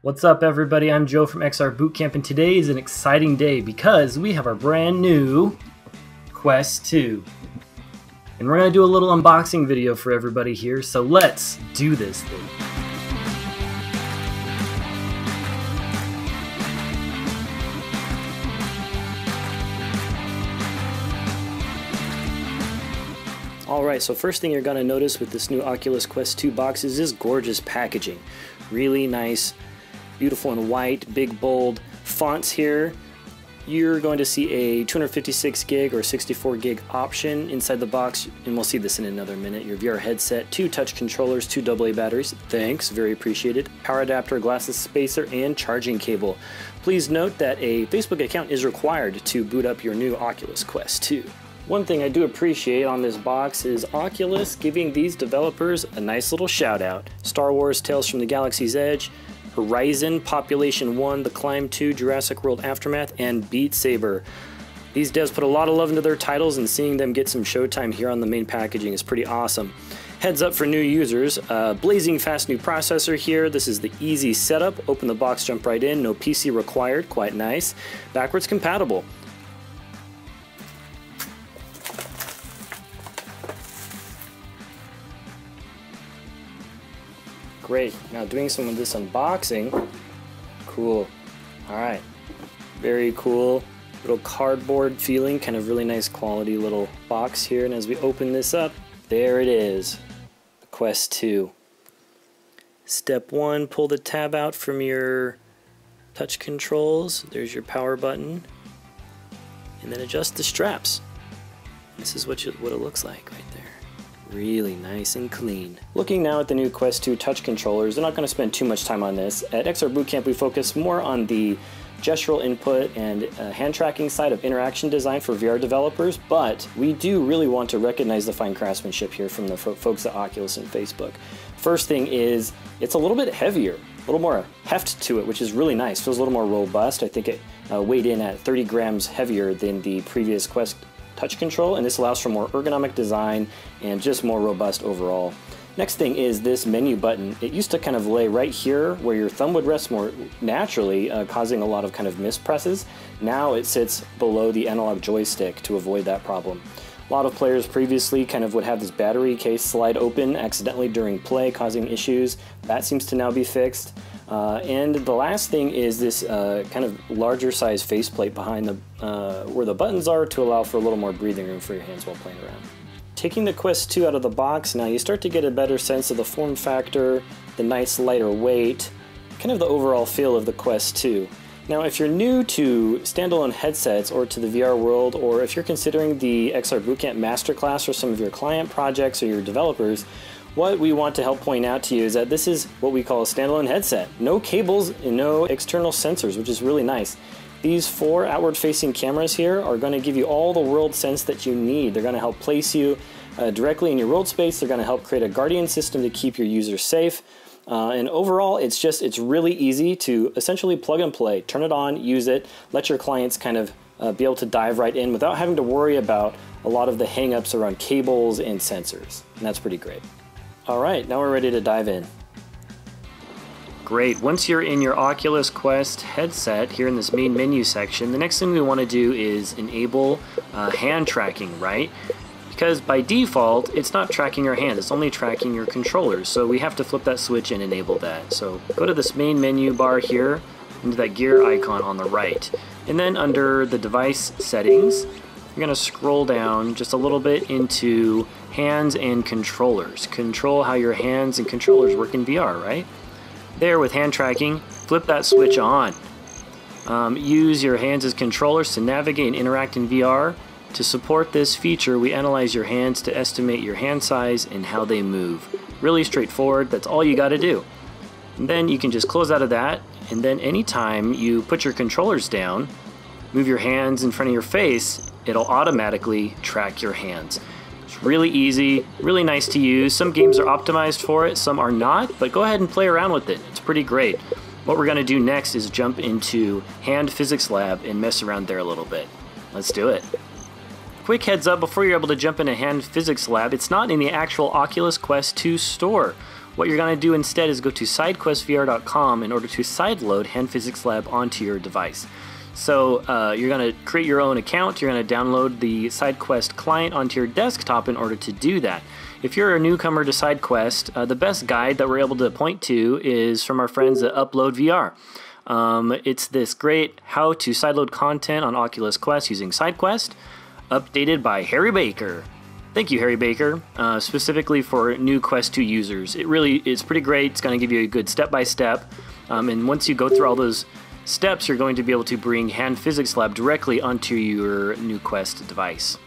What's up, everybody? I'm Joe from XR Bootcamp, and today is an exciting day because we have our brand new Quest 2. And we're going to do a little unboxing video for everybody here, so let's do this thing. Alright, so first thing you're going to notice with this new Oculus Quest 2 box is this gorgeous packaging. Really nice, beautiful and white, big bold fonts here. You're going to see a 256 gig or 64 gig option inside the box, and we'll see this in another minute. Your VR headset, two touch controllers, two AA batteries, thanks, very appreciated, power adapter, glasses spacer, and charging cable. Please note that a Facebook account is required to boot up your new Oculus Quest 2. One thing I do appreciate on this box is Oculus giving these developers a nice little shout out. Star Wars Tales from the Galaxy's Edge, Horizon, Population 1, The Climb 2, Jurassic World Aftermath, and Beat Saber. These devs put a lot of love into their titles and seeing them get some showtime here on the main packaging is pretty awesome. Heads up for new users, uh, blazing fast new processor here. This is the easy setup. Open the box, jump right in, no PC required, quite nice. Backwards compatible. Great. Now doing some of this unboxing. Cool. Alright. Very cool. Little cardboard feeling, kind of really nice quality little box here. And as we open this up, there it is. The Quest 2. Step 1, pull the tab out from your touch controls. There's your power button. And then adjust the straps. This is what, you, what it looks like right there really nice and clean. Looking now at the new Quest 2 touch controllers, I'm not going to spend too much time on this. At XR Bootcamp we focus more on the gestural input and uh, hand tracking side of interaction design for VR developers, but we do really want to recognize the fine craftsmanship here from the fo folks at Oculus and Facebook. First thing is it's a little bit heavier, a little more heft to it, which is really nice. Feels a little more robust. I think it uh, weighed in at 30 grams heavier than the previous Quest touch control, and this allows for more ergonomic design and just more robust overall. Next thing is this menu button. It used to kind of lay right here where your thumb would rest more naturally, uh, causing a lot of kind of mispresses. Now it sits below the analog joystick to avoid that problem. A lot of players previously kind of would have this battery case slide open accidentally during play, causing issues. That seems to now be fixed. Uh, and the last thing is this uh, kind of larger size faceplate behind the uh, where the buttons are to allow for a little more breathing room for your hands while playing around. Taking the Quest 2 out of the box now, you start to get a better sense of the form factor, the nice lighter weight, kind of the overall feel of the Quest 2. Now, if you're new to standalone headsets or to the VR world, or if you're considering the XR Bootcamp Masterclass for some of your client projects or your developers, what we want to help point out to you is that this is what we call a standalone headset. No cables and no external sensors, which is really nice. These four outward facing cameras here are going to give you all the world sense that you need. They're going to help place you uh, directly in your world space. They're going to help create a guardian system to keep your users safe. Uh, and overall, it's just, it's really easy to essentially plug and play. Turn it on, use it, let your clients kind of uh, be able to dive right in without having to worry about a lot of the hangups around cables and sensors. And that's pretty great. All right, now we're ready to dive in. Great, once you're in your Oculus Quest headset here in this main menu section, the next thing we want to do is enable uh, hand tracking, right? because by default, it's not tracking your hand, it's only tracking your controllers. So we have to flip that switch and enable that. So go to this main menu bar here, into that gear icon on the right. And then under the device settings, you're going to scroll down just a little bit into hands and controllers. Control how your hands and controllers work in VR, right? There with hand tracking, flip that switch on. Um, use your hands as controllers to navigate and interact in VR to support this feature, we analyze your hands to estimate your hand size and how they move. Really straightforward, that's all you gotta do. And then you can just close out of that, and then anytime you put your controllers down, move your hands in front of your face, it'll automatically track your hands. It's really easy, really nice to use. Some games are optimized for it, some are not, but go ahead and play around with it. It's pretty great. What we're gonna do next is jump into Hand Physics Lab and mess around there a little bit. Let's do it. Quick heads up before you're able to jump into Hand Physics Lab, it's not in the actual Oculus Quest 2 store. What you're going to do instead is go to sidequestvr.com in order to sideload Hand Physics Lab onto your device. So uh, you're going to create your own account, you're going to download the SideQuest client onto your desktop in order to do that. If you're a newcomer to SideQuest, uh, the best guide that we're able to point to is from our friends at Upload VR. Um, it's this great how to sideload content on Oculus Quest using SideQuest, updated by Harry Baker. Thank you, Harry Baker, uh, specifically for new Quest 2 users. It really is pretty great. It's going to give you a good step by step. Um, and once you go through all those steps, you're going to be able to bring Hand Physics Lab directly onto your new Quest device.